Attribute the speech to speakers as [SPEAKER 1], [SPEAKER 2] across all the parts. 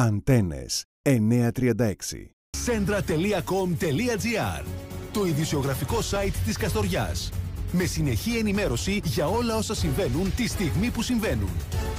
[SPEAKER 1] Αντένες 936.
[SPEAKER 2] Centra.com.gr Το ειδησιογραφικό site της Καστοριάς. Με συνεχή ενημέρωση για όλα όσα συμβαίνουν τη στιγμή που συμβαίνουν.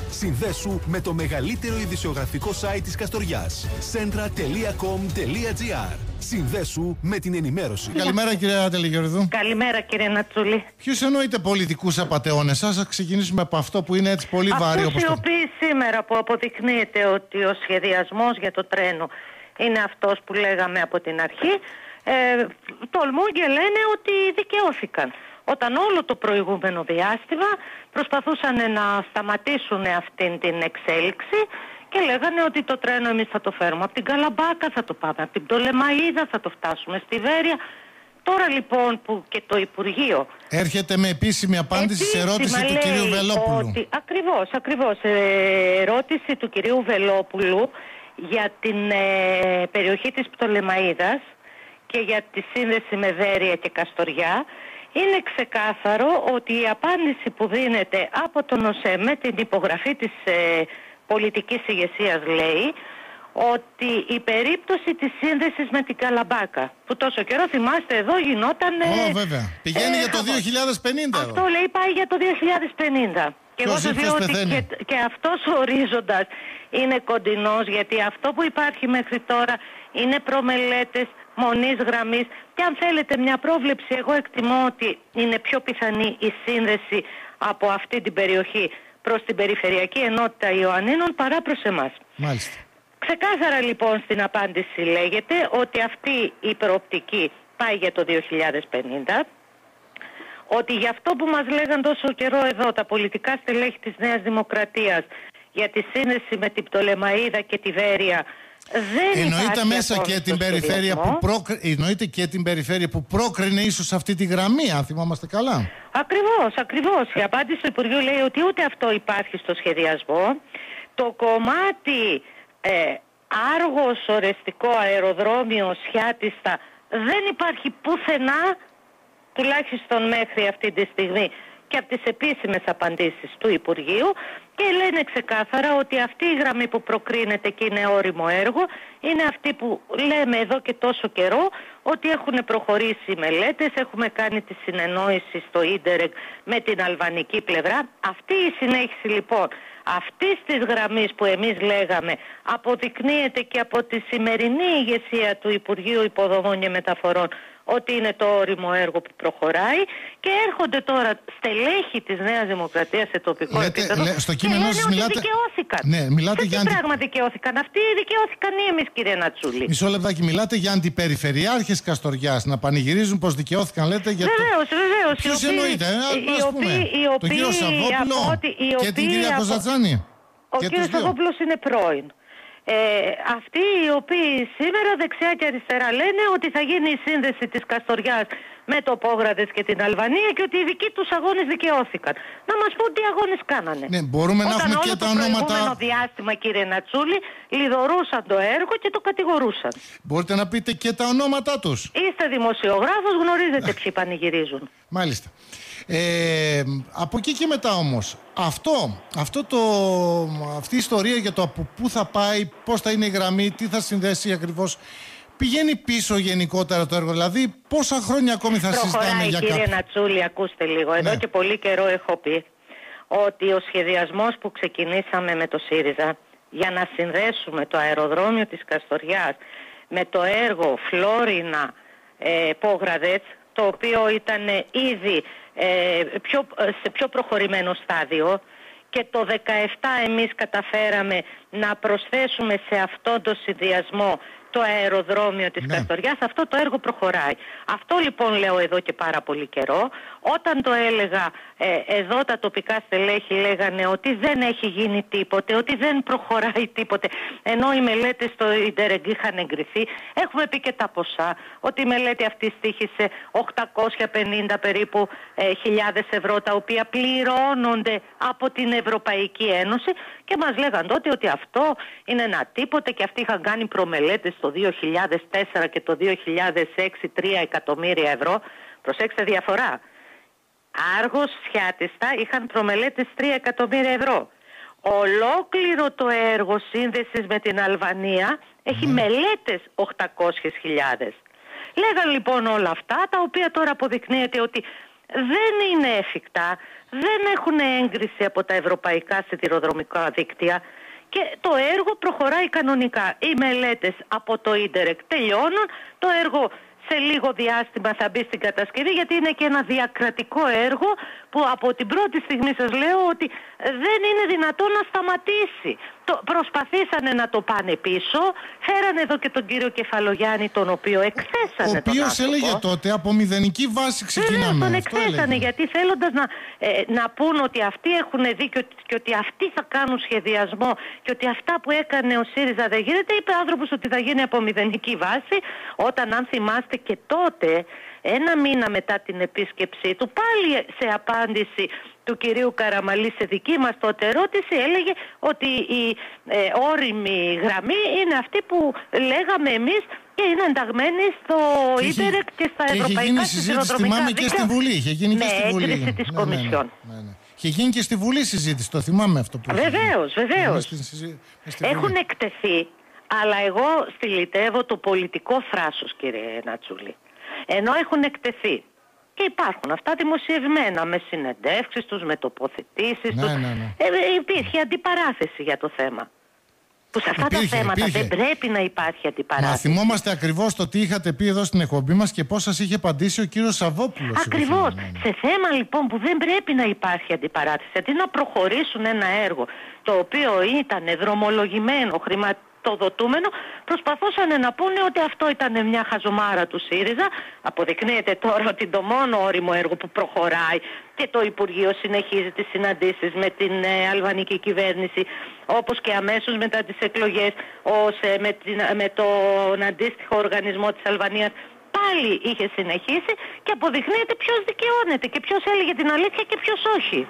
[SPEAKER 2] Συνδέσου με το μεγαλύτερο ειδησιογραφικό site της Καστοριάς. Centra.com.gr Συνδέσου με την ενημέρωση.
[SPEAKER 3] Καλημέρα κυρία Τελεγιορδού.
[SPEAKER 4] Καλημέρα κύριε Νατσούλη.
[SPEAKER 3] Ποιους εννοείτε πολιτικούς απαταιώνες, σα ξεκινήσουμε από αυτό που είναι έτσι πολύ βαρύ
[SPEAKER 4] Αυτούς
[SPEAKER 3] όπως
[SPEAKER 4] οι οποίοι σήμερα που αποδεικνύεται ότι ο σχεδιασμός για το τρένο είναι αυτός που λέγαμε από την αρχή, ε, τολμούν και λένε ότι δικαιώθηκαν. Όταν όλο το προηγούμενο διάστημα προσπαθούσαν να σταματήσουν αυτήν την εξέλιξη και λέγανε ότι το τρένο εμείς θα το φέρουμε από την Καλαμπάκα, θα το πάμε από την Πτολεμαίδα, θα το φτάσουμε στη Βέρεια. Τώρα λοιπόν που και το Υπουργείο
[SPEAKER 3] Έρχεται με επίσημη απάντηση σε ερώτηση
[SPEAKER 4] Επίσημα
[SPEAKER 3] του
[SPEAKER 4] λέει
[SPEAKER 3] κυρίου Βελόπουλου.
[SPEAKER 4] Ότι, ακριβώς, ακριβώς. Ε, ερώτηση του κυρίου Βελόπουλου για την ε, περιοχή της Πτολεμαΐδας και για τη σύνδεση με Βέρεια και Καστοριά είναι ξεκάθαρο ότι η απάντηση που δίνεται από τον ΟΣΕ με την υπογραφή της ε, πολιτικής ηγεσίας λέει ότι η περίπτωση της σύνδεσης με την Καλαμπάκα που τόσο καιρό θυμάστε εδώ γινόταν
[SPEAKER 3] Ω, βέβαια. Πηγαίνει για το
[SPEAKER 4] χαμός.
[SPEAKER 3] 2050 εδώ.
[SPEAKER 4] Αυτό λέει πάει για το 2050. Και εγώ
[SPEAKER 3] Ποιος
[SPEAKER 4] σας
[SPEAKER 3] ήρθε,
[SPEAKER 4] λέω ότι
[SPEAKER 3] πεθαίνει.
[SPEAKER 4] και, και αυτός ο ορίζοντας είναι κοντινός γιατί αυτό που υπάρχει μέχρι τώρα είναι προμελέτες μονής γραμμής και αν θέλετε μια πρόβλεψη εγώ εκτιμώ ότι είναι πιο πιθανή η σύνδεση από αυτή την περιοχή προς την περιφερειακή ενότητα Ιωαννίνων παρά προς εμάς.
[SPEAKER 3] Μάλιστα.
[SPEAKER 4] Ξεκάθαρα λοιπόν στην απάντηση λέγεται ότι αυτή η προοπτική πάει για το 2050 ότι γι' αυτό που μας λέγαν τόσο καιρό εδώ τα πολιτικά στελέχη της Νέας Δημοκρατίας για τη σύνδεση με την Πτολεμαΐδα και τη Βέρεια δεν
[SPEAKER 3] Εννοείται
[SPEAKER 4] υπάρχει
[SPEAKER 3] μέσα
[SPEAKER 4] ακόμη
[SPEAKER 3] και
[SPEAKER 4] στο
[SPEAKER 3] την, περιφέρεια που
[SPEAKER 4] σχεδιασμό.
[SPEAKER 3] πρόκρι... Εννοείται και την περιφέρεια που πρόκρινε ίσως αυτή τη γραμμή, αν θυμάμαστε καλά.
[SPEAKER 4] Ακριβώς, ακριβώς. Η απάντηση του Υπουργείου λέει ότι ούτε αυτό υπάρχει στο σχεδιασμό. Το κομμάτι ε, άργος ορεστικό αεροδρόμιο Σιάτιστα δεν υπάρχει πουθενά τουλάχιστον μέχρι αυτή τη στιγμή και από τις επίσημες απαντήσεις του Υπουργείου και λένε ξεκάθαρα ότι αυτή η γραμμή που προκρίνεται και είναι όριμο έργο είναι αυτή που λέμε εδώ και τόσο καιρό ότι έχουν προχωρήσει οι μελέτες, έχουμε κάνει τη συνεννόηση στο Ίντερεκ με την αλβανική πλευρά. Αυτή η συνέχιση λοιπόν αυτής της γραμμής που εμείς λέγαμε αποδεικνύεται και από τη σημερινή ηγεσία του Υπουργείου Υποδομών και Μεταφορών ότι είναι το όριμο έργο που προχωράει και έρχονται τώρα στελέχη της Νέας Δημοκρατίας σε τοπικό
[SPEAKER 3] Λέτε-
[SPEAKER 4] επίπεδο
[SPEAKER 3] λέ- στο
[SPEAKER 4] και
[SPEAKER 3] κείμενό
[SPEAKER 4] λένε
[SPEAKER 3] σας
[SPEAKER 4] ότι
[SPEAKER 3] μιλάτε-
[SPEAKER 4] δικαιώθηκαν.
[SPEAKER 3] Ναι, μιλάτε
[SPEAKER 4] σε
[SPEAKER 3] για
[SPEAKER 4] τι
[SPEAKER 3] αντι-
[SPEAKER 4] πράγμα δικαιώθηκαν. Αυτοί δικαιώθηκαν ή εμείς κύριε Νατσούλη.
[SPEAKER 3] Μισό λεπτάκι, μιλάτε για αντιπεριφερειάρχες Καστοριάς να πανηγυρίζουν πως δικαιώθηκαν, λέτε για το.
[SPEAKER 4] Βεβαίως, βεβαίως.
[SPEAKER 3] Ποιος
[SPEAKER 4] οι οποίοι-
[SPEAKER 3] εννοείται, ε, ας-
[SPEAKER 4] οι
[SPEAKER 3] ας πούμε.
[SPEAKER 4] οποίοι- οι
[SPEAKER 3] Τον κύριο
[SPEAKER 4] οποίοι
[SPEAKER 3] Σαββόπουλο
[SPEAKER 4] από ό,τι- οι
[SPEAKER 3] και την
[SPEAKER 4] οποίοι
[SPEAKER 3] κυρία
[SPEAKER 4] από-
[SPEAKER 3] Κοζατζάνη.
[SPEAKER 4] Ο
[SPEAKER 3] Και
[SPEAKER 4] κύριος
[SPEAKER 3] τους δύο.
[SPEAKER 4] Σαββόπουλος είναι πρώην. Ε, αυτοί οι οποίοι σήμερα δεξιά και αριστερά λένε ότι θα γίνει η σύνδεση της Καστοριάς με το Πόγραδες και την Αλβανία και ότι οι δικοί τους αγώνες δικαιώθηκαν. Να μας πούν τι αγώνες κάνανε.
[SPEAKER 3] Ναι, μπορούμε να
[SPEAKER 4] Όταν
[SPEAKER 3] έχουμε
[SPEAKER 4] όλο
[SPEAKER 3] και
[SPEAKER 4] το
[SPEAKER 3] τα ονόματα.
[SPEAKER 4] προηγούμενο διάστημα κύριε Νατσούλη λιδωρούσαν το έργο και το κατηγορούσαν.
[SPEAKER 3] Μπορείτε να πείτε και τα ονόματά τους.
[SPEAKER 4] Είστε δημοσιογράφος, γνωρίζετε ποιοι πανηγυρίζουν.
[SPEAKER 3] Μάλιστα. Ε, από εκεί και μετά όμως αυτό, αυτό το, αυτή η ιστορία για το από πού θα πάει, πώς θα είναι η γραμμή, τι θα συνδέσει ακριβώς πηγαίνει πίσω γενικότερα το έργο. Δηλαδή πόσα χρόνια ακόμη θα συζητάμε
[SPEAKER 4] Προχωράει
[SPEAKER 3] για
[SPEAKER 4] κύριε
[SPEAKER 3] κάποιο.
[SPEAKER 4] Νατσούλη, ακούστε λίγο. Εδώ
[SPEAKER 3] Ναι.
[SPEAKER 4] και πολύ καιρό έχω πει ότι ο σχεδιασμός που ξεκινήσαμε με το ΣΥΡΙΖΑ για να συνδέσουμε το αεροδρόμιο της Καστοριάς με το έργο Φλόρινα ε, Πόγραδετς, το οποίο ήταν ήδη ε, πιο, σε πιο προχωρημένο στάδιο και το 17 εμείς καταφέραμε να προσθέσουμε σε αυτό το συνδυασμό το αεροδρόμιο της
[SPEAKER 3] Ναι.
[SPEAKER 4] Καστοριάς. Αυτό το έργο προχωράει. Αυτό λοιπόν λέω εδώ και πάρα πολύ καιρό. Όταν το έλεγα ε, εδώ τα τοπικά στελέχη λέγανε ότι δεν έχει γίνει τίποτε, ότι δεν προχωράει τίποτε. Ενώ οι μελέτες στο Ιντερεγκ είχαν εγκριθεί. Έχουμε πει και τα ποσά. Ότι η μελέτη αυτή στήχησε 850 περίπου ε, χιλιάδες ευρώ τα οποία πληρώνονται από την Ευρωπαϊκή Ένωση και μας λέγαν τότε ότι αυτό είναι ένα τίποτε και αυτοί είχαν κάνει προμελέτες το 2004 και το 2006 3 εκατομμύρια ευρώ. Προσέξτε διαφορά. Άργος Σιάτιστα είχαν προμελέτες 3 εκατομμύρια ευρώ. Ολόκληρο το έργο σύνδεσης με την Αλβανία έχει μελέτες 800.000. Λέγαν λοιπόν όλα αυτά τα οποία τώρα αποδεικνύεται ότι δεν είναι εφικτά, δεν έχουν έγκριση από τα ευρωπαϊκά σιδηροδρομικά δίκτυα και το έργο προχωράει κανονικά. Οι μελέτες από το Ίντερεκ τελειώνουν, το έργο σε λίγο διάστημα θα μπει στην κατασκευή γιατί είναι και ένα διακρατικό έργο που από την πρώτη στιγμή σας λέω ότι δεν είναι δυνατόν να σταματήσει. Το, προσπαθήσανε να το πάνε πίσω, φέρανε εδώ και τον κύριο Κεφαλογιάννη τον οποίο εκθέσανε.
[SPEAKER 3] Ο οποίος έλεγε τότε από μηδενική βάση ξεκινάμε.
[SPEAKER 4] Ναι, τον εκθέσανε γιατί θέλοντας να, ε, να πούν ότι αυτοί έχουν δίκιο και ότι αυτοί θα κάνουν σχεδιασμό και ότι αυτά που έκανε ο ΣΥΡΙΖΑ δεν γίνεται, είπε άνθρωπος ότι θα γίνει από μηδενική βάση όταν αν θυμάστε και τότε ένα μήνα μετά την επίσκεψή του πάλι σε απάντηση του κυρίου Καραμαλή σε δική μας τότε ερώτηση έλεγε ότι η ε, όρημη γραμμή είναι αυτή που λέγαμε εμείς και είναι ενταγμένη στο Ίντερεκ και στα
[SPEAKER 3] και
[SPEAKER 4] ευρωπαϊκά
[SPEAKER 3] γίνει συζήτηση, θυμάμαι και στη Βουλή. Είχε γίνει και
[SPEAKER 4] με
[SPEAKER 3] στη Βουλή.
[SPEAKER 4] έγκριση της
[SPEAKER 3] Ναι, ναι, ναι,
[SPEAKER 4] Κομισιόν.
[SPEAKER 3] ναι, ναι. Είχε γίνει και στη Βουλή συζήτηση, το θυμάμαι αυτό που είχε γίνει.
[SPEAKER 4] Βεβαίως, βεβαίως.
[SPEAKER 3] Μες στη συζή- μες στη
[SPEAKER 4] Έχουν
[SPEAKER 3] Βουλή.
[SPEAKER 4] εκτεθεί, αλλά εγώ στυλιτεύω το πολιτικό θράσος κύριε Νατσούλη. Ενώ έχουν εκτεθεί. Και υπάρχουν αυτά δημοσιευμένα με συνεντεύξεις τους, με τοποθετήσεις
[SPEAKER 3] Ναι,
[SPEAKER 4] τους.
[SPEAKER 3] ναι, ναι.
[SPEAKER 4] Ε, ε, υπήρχε αντιπαράθεση για το θέμα. Που σε αυτά
[SPEAKER 3] Υπήρχε,
[SPEAKER 4] τα θέματα
[SPEAKER 3] υπήρχε.
[SPEAKER 4] δεν πρέπει να υπάρχει
[SPEAKER 3] Μα
[SPEAKER 4] αντιπαράθεση.
[SPEAKER 3] θυμόμαστε ακριβώς το τι είχατε πει εδώ στην εκπομπή μας και πώς σας είχε απαντήσει ο κύριος Σαββόπουλος.
[SPEAKER 4] Ακριβώς. Σε θέμα λοιπόν που δεν πρέπει να υπάρχει αντιπαράθεση, αντί να προχωρήσουν ένα έργο το οποίο ήταν δρομολογημένο, χρηματοδοτούμενο, προσπαθούσαν να πούνε ότι αυτό ήταν μια χαζομάρα του ΣΥΡΙΖΑ. Αποδεικνύεται τώρα ότι το μόνο όριμο έργο που προχωράει και το Υπουργείο συνεχίζει τις συναντήσεις με την ε, αλβανική κυβέρνηση όπως και αμέσως μετά τις εκλογές ως, ε, με, την, με τον αντίστοιχο οργανισμό της Αλβανίας πάλι είχε συνεχίσει και αποδεικνύεται ποιος δικαιώνεται και ποιος έλεγε την αλήθεια και ποιος όχι.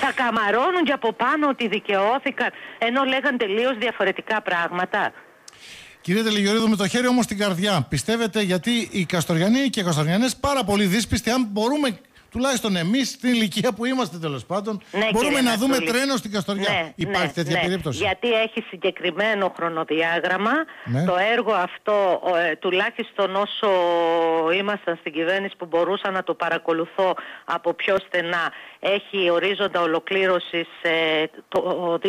[SPEAKER 4] Θα καμαρώνουν και από πάνω ότι δικαιώθηκαν ενώ λέγαν τελείως διαφορετικά πράγματα.
[SPEAKER 3] Κύριε Τελιγιορίδου, με το χέρι όμως στην καρδιά, πιστεύετε γιατί οι Καστοριανοί και οι Καστοριανές πάρα πολύ δύσπιστοι, αν μπορούμε, τουλάχιστον εμείς στην ηλικία που είμαστε τέλος πάντων,
[SPEAKER 4] Ναι,
[SPEAKER 3] μπορούμε
[SPEAKER 4] κύριε
[SPEAKER 3] να δούμε
[SPEAKER 4] Νατούλη.
[SPEAKER 3] τρένο στην Καστοριά;
[SPEAKER 4] Ναι,
[SPEAKER 3] Υπάρχει
[SPEAKER 4] ναι,
[SPEAKER 3] τέτοια
[SPEAKER 4] ναι.
[SPEAKER 3] περίπτωση;
[SPEAKER 4] Γιατί έχει συγκεκριμένο χρονοδιάγραμμα.
[SPEAKER 3] Ναι.
[SPEAKER 4] Το έργο αυτό, ο, ε, τουλάχιστον όσο ήμασταν στην κυβέρνηση που μπορούσα να το παρακολουθώ από πιο στενά, έχει ορίζοντα ολοκλήρωσης ε, το 2027.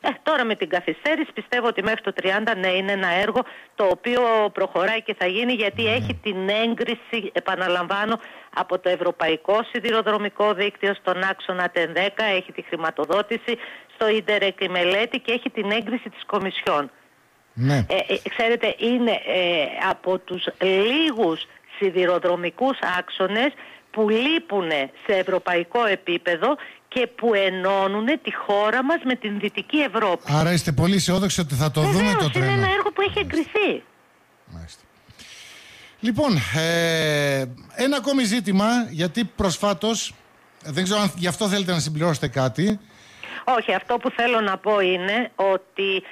[SPEAKER 4] Ε, τώρα με την καθυστέρηση πιστεύω ότι μέχρι το 30 ναι είναι ένα έργο το οποίο προχωράει και θα γίνει γιατί
[SPEAKER 3] Ναι.
[SPEAKER 4] έχει την έγκριση, επαναλαμβάνω, από το Ευρωπαϊκό Σιδηροδρομικό Δίκτυο στον άξονα ΤΕΝ 10, έχει τη χρηματοδότηση στο Ίντερεκ η μελέτη και έχει την έγκριση της Κομισιόν.
[SPEAKER 3] Ναι.
[SPEAKER 4] Ε, ε, ξέρετε, είναι ε, από τους λίγους σιδηροδρομικούς άξονες που λείπουν σε ευρωπαϊκό επίπεδο και που ενώνουν τη χώρα μας με την Δυτική Ευρώπη.
[SPEAKER 3] Άρα είστε πολύ αισιόδοξοι ότι θα το δούμε
[SPEAKER 4] Βεβαίως,
[SPEAKER 3] το
[SPEAKER 4] είναι
[SPEAKER 3] τρένο.
[SPEAKER 4] ένα έργο που έχει εγκριθεί.
[SPEAKER 3] Μάλιστα. Λοιπόν, ε, ένα ακόμη ζήτημα, γιατί προσφάτως, δεν ξέρω αν γι' αυτό θέλετε να συμπληρώσετε κάτι,
[SPEAKER 4] Όχι, αυτό που θέλω να πω είναι ότι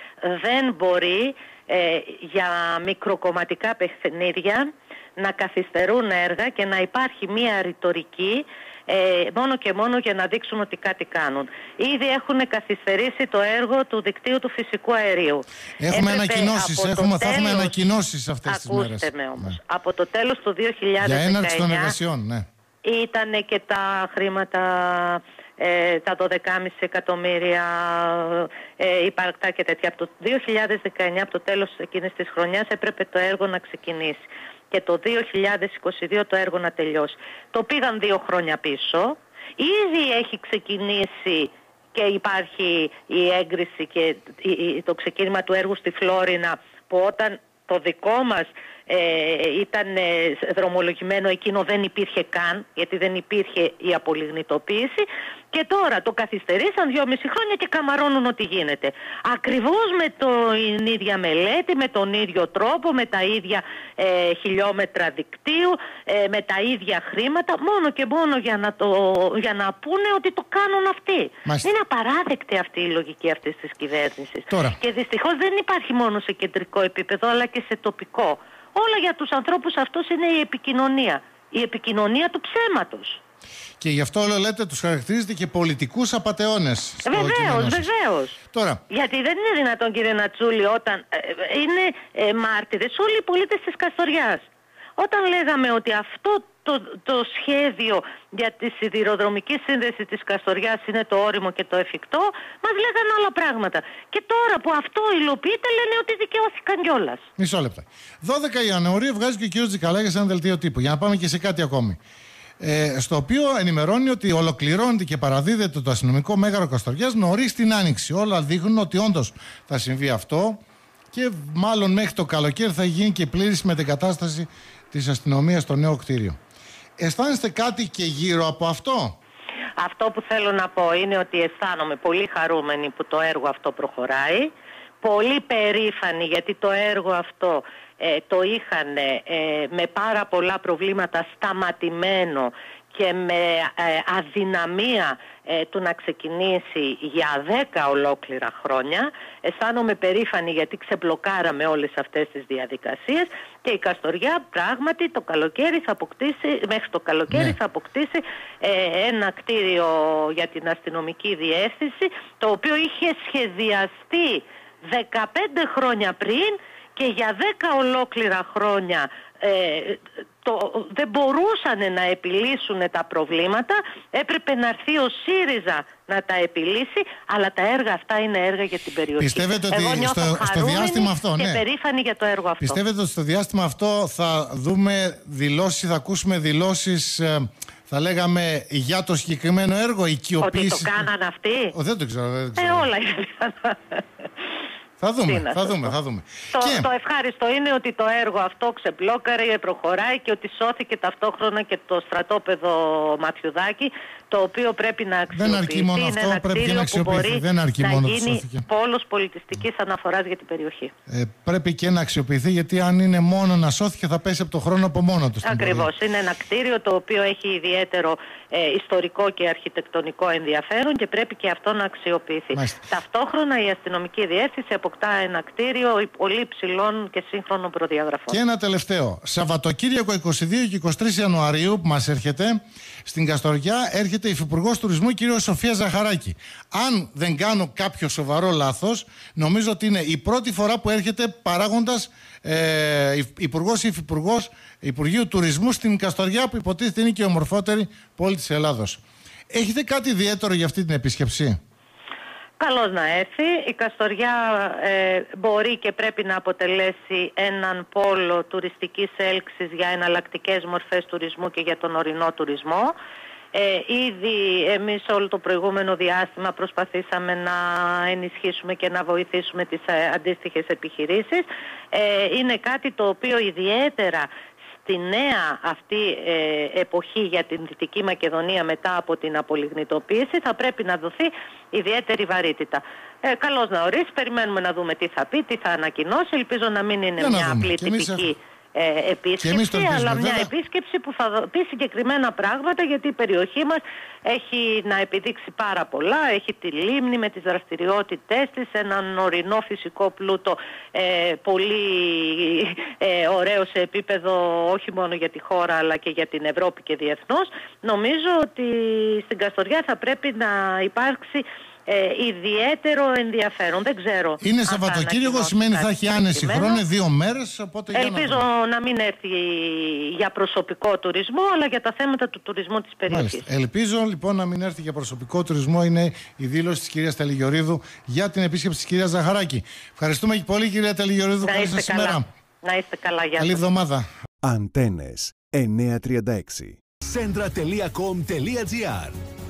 [SPEAKER 4] δεν μπορεί ε, για μικροκομματικά παιχνίδια να καθυστερούν έργα και να υπάρχει μία ρητορική ε, μόνο και μόνο για να δείξουν ότι κάτι κάνουν. Ήδη έχουν καθυστερήσει το έργο του δικτύου του φυσικού αερίου.
[SPEAKER 3] Έχουμε
[SPEAKER 4] Έπρεπε
[SPEAKER 3] ανακοινώσεις,
[SPEAKER 4] από το
[SPEAKER 3] έχουμε, θα έχουμε
[SPEAKER 4] τέλος-
[SPEAKER 3] ανακοινώσεις αυτές τις
[SPEAKER 4] Ακούστε
[SPEAKER 3] μέρες.
[SPEAKER 4] με όμως.
[SPEAKER 3] Ναι.
[SPEAKER 4] Από το τέλος του 2019
[SPEAKER 3] Για έναρξη των εργασιών, ναι.
[SPEAKER 4] ήταν και τα χρήματα, ε, τα 12,5 εκατομμύρια ε, υπαρκτά και τέτοια. Από το 2019, από το τέλος εκείνης της χρονιάς, έπρεπε το έργο να ξεκινήσει. Και το 2022 το έργο να τελειώσει. Το πήγαν δύο χρόνια πίσω. Ήδη έχει ξεκινήσει και υπάρχει η έγκριση και η- η- το ξεκίνημα του έργου στη Φλόρινα που όταν το δικό μας ε, ήταν ε, δρομολογημένο εκείνο δεν υπήρχε καν γιατί δεν υπήρχε η απολιγνητοποίηση και τώρα το καθυστερήσαν δυόμιση χρόνια και καμαρώνουν ότι γίνεται. Ακριβώς με την ίδια μελέτη, με τον ίδιο τρόπο, με τα ίδια ε, χιλιόμετρα δικτύου, ε, με τα ίδια χρήματα, μόνο και μόνο για να, το, για να πούνε ότι το κάνουν αυτοί.
[SPEAKER 3] Μάλιστα.
[SPEAKER 4] Είναι απαράδεκτη αυτή η λογική αυτής της κυβέρνησης.
[SPEAKER 3] Τώρα.
[SPEAKER 4] Και δυστυχώς δεν υπάρχει μόνο σε κεντρικό επίπεδο αλλά και σε τοπικό. Όλα για τους ανθρώπους αυτούς είναι η επικοινωνία. Η επικοινωνία του ψέματος.
[SPEAKER 3] Και γι' αυτό όλο λέτε τους χαρακτηρίζετε και πολιτικούς απαταιώνες.
[SPEAKER 4] Βεβαίως, βεβαίως.
[SPEAKER 3] Τώρα.
[SPEAKER 4] Γιατί δεν είναι δυνατόν, κύριε Νατσούλη, όταν ε, ε, είναι ε, μάρτυρες όλοι οι πολίτες της Καστοριάς. Όταν λέγαμε ότι αυτό το, το σχέδιο για τη σιδηροδρομική σύνδεση της Καστοριάς είναι το όριμο και το εφικτό, μας λέγανε άλλα πράγματα. Και τώρα που αυτό υλοποιείται λένε ότι δικαιώθηκαν κιόλας.
[SPEAKER 3] Μισό λεπτό. 12 Ιανουαρίου βγάζει και ο κ. Τζικαλάκης ένα δελτίο τύπου, για να πάμε και σε κάτι ακόμη. Ε, στο οποίο ενημερώνει ότι ολοκληρώνεται και παραδίδεται το αστυνομικό μέγαρο Καστοριάς νωρίς την άνοιξη. Όλα δείχνουν ότι όντως θα συμβεί αυτό και μάλλον μέχρι το καλοκαίρι θα γίνει και πλήρης μετεγκατάσταση της αστυνομίας στο νέο κτίριο. Αισθάνεστε κάτι και γύρω από αυτό;
[SPEAKER 4] Αυτό που θέλω να πω είναι ότι αισθάνομαι πολύ χαρούμενη που το έργο αυτό προχωράει. Πολύ περήφανη γιατί το έργο αυτό ε, το είχαν ε, με πάρα πολλά προβλήματα σταματημένο και με ε, αδυναμία ε, του να ξεκινήσει για δέκα ολόκληρα χρόνια. Αισθάνομαι περήφανη γιατί ξεμπλοκάραμε όλες αυτές τις διαδικασίες και η Καστοριά πράγματι το καλοκαίρι θα αποκτήσει, μέχρι το καλοκαίρι ναι. θα αποκτήσει ε, ένα κτίριο για την αστυνομική διεύθυνση το οποίο είχε σχεδιαστεί 15 χρόνια πριν και για 10 ολόκληρα χρόνια ε, το, δεν μπορούσαν να επιλύσουν τα προβλήματα, έπρεπε να έρθει ο ΣΥΡΙΖΑ να τα επιλύσει, αλλά τα έργα αυτά είναι έργα για την περιοχή.
[SPEAKER 3] Πιστεύετε ότι στο, στο διάστημα αυτό,
[SPEAKER 4] και
[SPEAKER 3] ναι.
[SPEAKER 4] περήφανη για το έργο αυτό.
[SPEAKER 3] Πιστεύετε ότι στο διάστημα αυτό θα δούμε δηλώσεις, θα ακούσουμε δηλώσεις... Ε, θα λέγαμε για το συγκεκριμένο έργο, οικειοποίηση.
[SPEAKER 4] Ότι το κάναν αυτοί;
[SPEAKER 3] Ο, δεν το ξέρω. Δεν το
[SPEAKER 4] ξέρω. Ε, όλα είναι.
[SPEAKER 3] Θα δούμε, θα δούμε, θα δούμε.
[SPEAKER 4] Το, το ευχάριστο είναι ότι το έργο αυτό ξεπλόκαρε, προχωράει και ότι σώθηκε ταυτόχρονα και το στρατόπεδο Ματιουδάκη, το οποίο πρέπει να αξιοποιηθεί.
[SPEAKER 3] Δεν αρκεί μόνο
[SPEAKER 4] είναι
[SPEAKER 3] αυτό, πρέπει να αξιοποιηθεί. Δεν αρκεί
[SPEAKER 4] να
[SPEAKER 3] μόνο
[SPEAKER 4] γίνει πόλος πολιτιστικής αναφοράς για την περιοχή.
[SPEAKER 3] Ε, πρέπει και να αξιοποιηθεί, γιατί αν είναι μόνο να σώθηκε θα πέσει από το χρόνο από μόνο του.
[SPEAKER 4] Ακριβώς. Είναι ένα κτίριο το οποίο έχει ιδιαίτερο ε, ιστορικό και αρχιτεκτονικό ενδιαφέρον και πρέπει και αυτό να αξιοποιηθεί. Μάλιστα. Ταυτόχρονα η αστυνομική διεύθυνση αποκτά ένα κτίριο πολύ ψηλών και σύγχρονων προδιαγραφών.
[SPEAKER 3] Και ένα τελευταίο. Σαββατοκύριακο 22 και 23 Ιανουαρίου που μας έρχεται στην Καστοριά έρχεται η Υφυπουργός Τουρισμού κ. Σοφία Ζαχαράκη. Αν δεν κάνω κάποιο σοβαρό λάθος νομίζω ότι είναι η πρώτη φορά που έρχεται παράγοντας ε, υπουργός ή υφυπουργός Υπουργείου Τουρισμού στην Καστοριά που υποτίθεται είναι και η ομορφότερη πόλη της Ελλάδος. Έχετε κάτι ιδιαίτερο για αυτή την επίσκεψη;
[SPEAKER 4] Καλώς να έρθει. Η Καστοριά ε, μπορεί και πρέπει να αποτελέσει έναν πόλο τουριστικής έλξης για εναλλακτικές μορφές τουρισμού και για τον ορεινό τουρισμό. Ε, ήδη εμείς όλο το προηγούμενο διάστημα προσπαθήσαμε να ενισχύσουμε και να βοηθήσουμε τις ε, αντίστοιχες επιχειρήσεις. Ε, είναι κάτι το οποίο ιδιαίτερα στη νέα αυτή ε, εποχή για την Δυτική Μακεδονία μετά από την απολιγνητοποίηση θα πρέπει να δοθεί ιδιαίτερη βαρύτητα. Ε, καλώς να ορίσεις, περιμένουμε να δούμε τι θα πει, τι θα ανακοινώσει. Ελπίζω να μην είναι μια απλή τυπική ε, επίσκεψη, αλλά μια επίσκεψη που θα πει συγκεκριμένα πράγματα γιατί η περιοχή μας έχει να επιδείξει πάρα πολλά, έχει τη λίμνη με τις δραστηριότητές της, έναν ορεινό φυσικό πλούτο ε, πολύ ε, ωραίο σε επίπεδο όχι μόνο για τη χώρα αλλά και για την Ευρώπη και διεθνώς. Νομίζω ότι στην Καστοριά θα πρέπει να υπάρξει ε, ιδιαίτερο ενδιαφέρον. Δεν ξέρω.
[SPEAKER 3] Είναι Σαββατοκύριακο, σημαίνει θα έχει άνεση χρόνο, δύο μέρες.
[SPEAKER 4] Ελπίζω να, να μην έρθει για προσωπικό τουρισμό, αλλά για τα θέματα του τουρισμού της περιοχής.
[SPEAKER 3] Ελπίζω λοιπόν να μην έρθει για προσωπικό τουρισμό. Είναι η δήλωση της κυρίας Τελιγιορίδου για την επίσκεψη της κυρίας Ζαχαράκη. Ευχαριστούμε πολύ, κυρία Τελιγιορίδου. Καλή σας σήμερα.
[SPEAKER 4] Να είστε καλά, για
[SPEAKER 3] Καλή εβδομάδα.
[SPEAKER 1] Αντένε 936.
[SPEAKER 2] Centra.com.gr